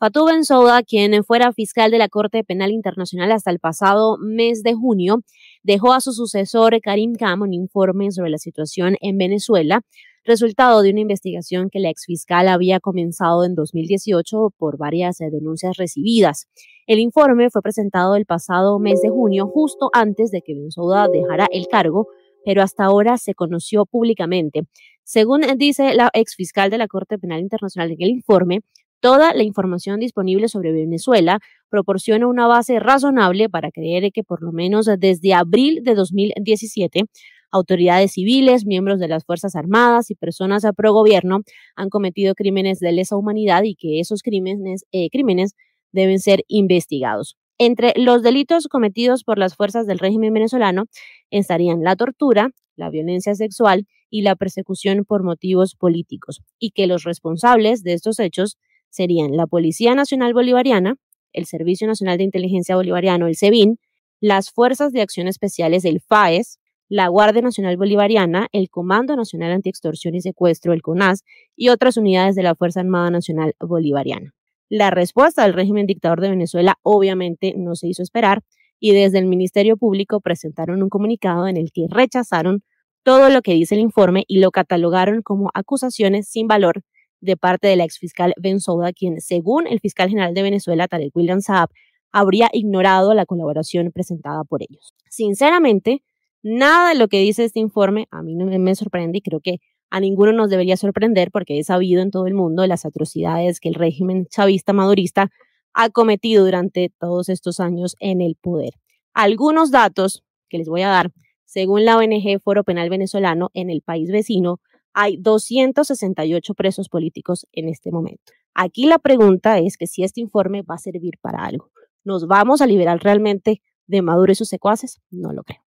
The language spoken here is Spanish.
Fatou Bensouda, quien fuera fiscal de la Corte Penal Internacional hasta el pasado mes de junio, dejó a su sucesor Karim Khan un informe sobre la situación en Venezuela, resultado de una investigación que la exfiscal había comenzado en 2018 por varias denuncias recibidas. El informe fue presentado el pasado mes de junio, justo antes de que Bensouda dejara el cargo, pero hasta ahora se conoció públicamente. Según dice la exfiscal de la Corte Penal Internacional en el informe, Toda la información disponible sobre Venezuela proporciona una base razonable para creer que por lo menos desde abril de 2017 autoridades civiles, miembros de las Fuerzas Armadas y personas pro gobierno han cometido crímenes de lesa humanidad y que esos crímenes, eh, crímenes deben ser investigados. Entre los delitos cometidos por las fuerzas del régimen venezolano estarían la tortura, la violencia sexual y la persecución por motivos políticos, y que los responsables de estos hechos serían la Policía Nacional Bolivariana, el Servicio Nacional de Inteligencia Bolivariano, el SEBIN, las Fuerzas de Acción Especiales del FAES, la Guardia Nacional Bolivariana, el Comando Nacional Antiextorsión y Secuestro, el CONAS, y otras unidades de la Fuerza Armada Nacional Bolivariana. La respuesta del régimen dictador de Venezuela obviamente no se hizo esperar y desde el Ministerio Público presentaron un comunicado en el que rechazaron todo lo que dice el informe y lo catalogaron como acusaciones sin valor de parte de la exfiscal Bensouda, quien, según el fiscal general de Venezuela, Tarek William Saab, habría ignorado la colaboración presentada por ellos. Sinceramente, nada de lo que dice este informe a mí no me sorprende y creo que a ninguno nos debería sorprender porque he sabido en todo el mundo las atrocidades que el régimen chavista madurista ha cometido durante todos estos años en el poder. Algunos datos que les voy a dar, según la ONG Foro Penal Venezolano, en el país vecino hay 268 presos políticos en este momento. Aquí la pregunta es que si este informe va a servir para algo. ¿Nos vamos a liberar realmente de Maduro y sus secuaces? No lo creo.